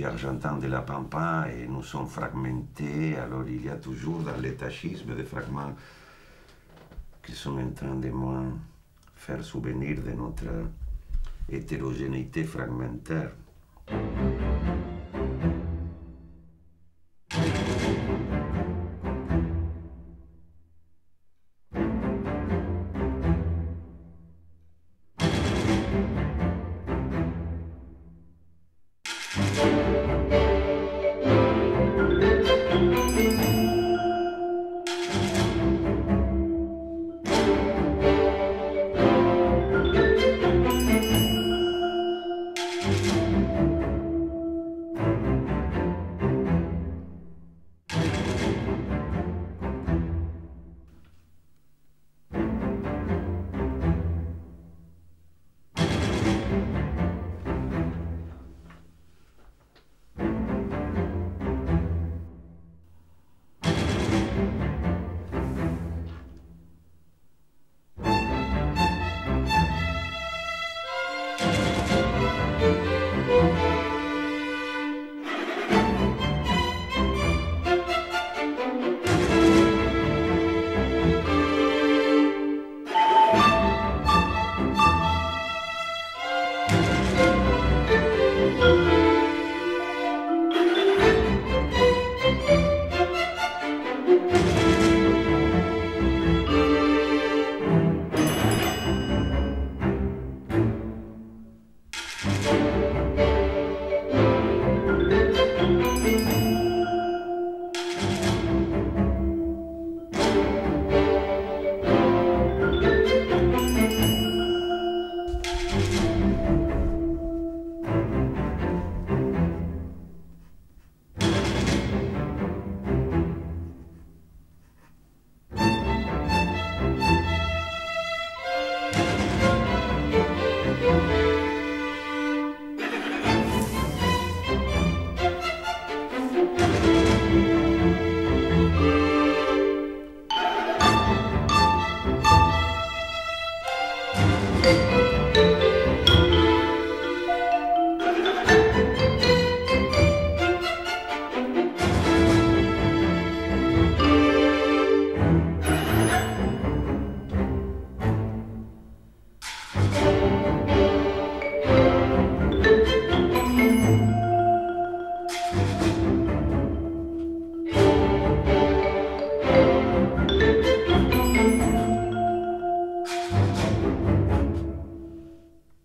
suis argentin de la Pampa et nous sommes fragmentés. Alors il y a toujours dans l'étachisme des fragments qui sont en train de moi faire souvenir de notre hétérogénéité fragmentaire.